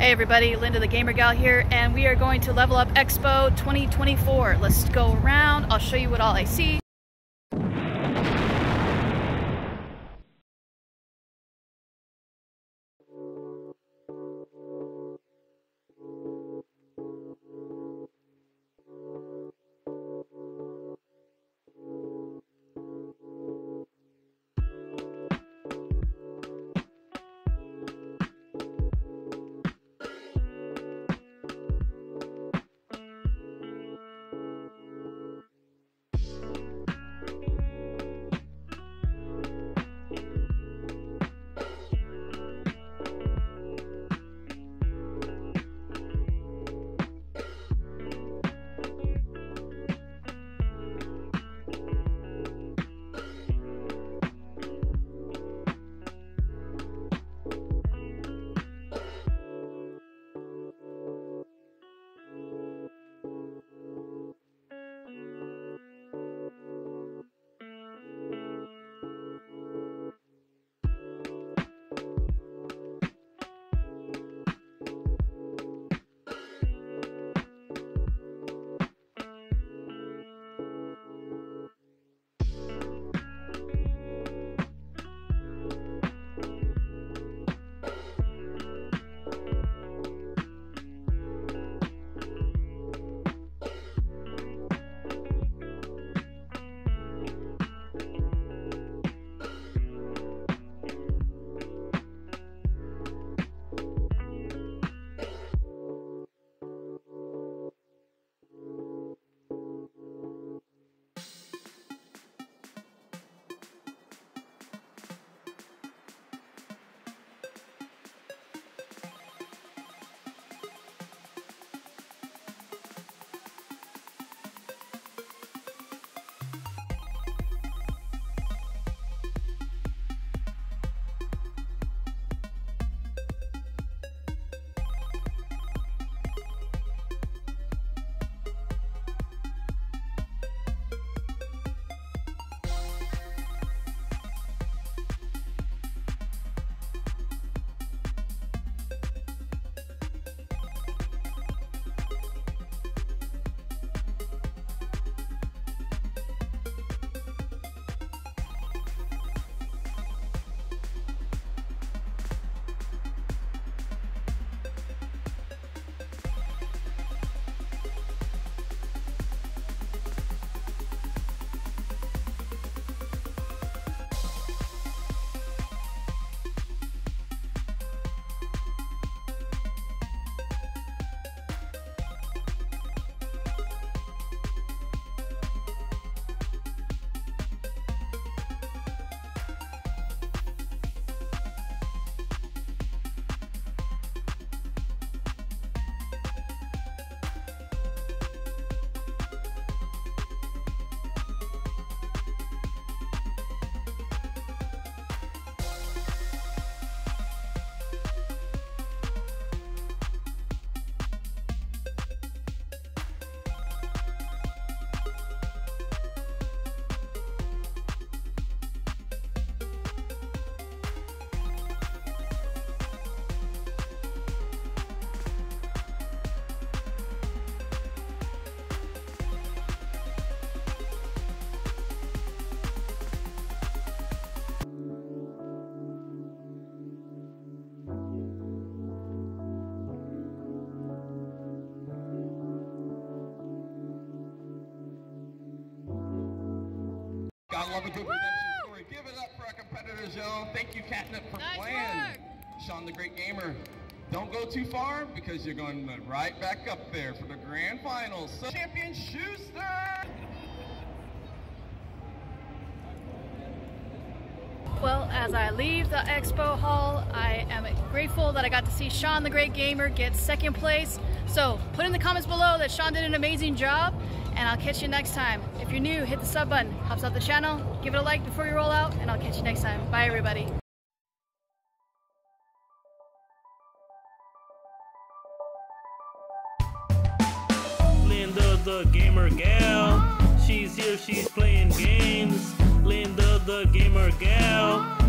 Hey everybody, Linda the Gamer Gal here, and we are going to Level Up Expo 2024. Let's go around, I'll show you what all I see. I love good redemption story. Give it up for our competitors, y'all. Thank you, Catnip, for Nice playing. work. Shawne the Great Gamer. Don't go too far because you're going right back up there for the grand finals. So, Champion Schuster! Well, as I leave the expo hall, I am grateful that I got to see Shawne the Great Gamer get second place. So put in the comments below that Shawne did an amazing job, and I'll catch you next time. If you're new, hit the sub button, helps out the channel. Give it a like before you roll out, and I'll catch you next time. Bye, everybody. Linda the gamer gal. She's here, she's playing games. Linda the gamer gal.